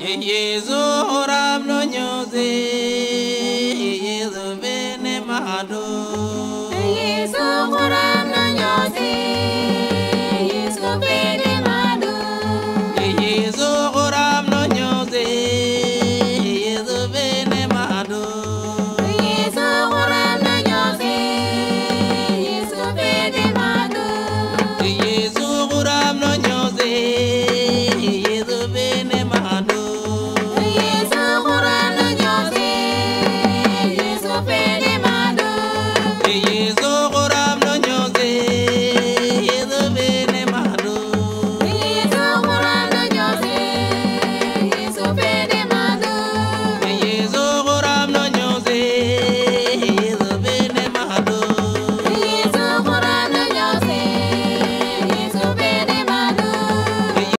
Yezu ram no nyoze Yezu bene mahado. Yezu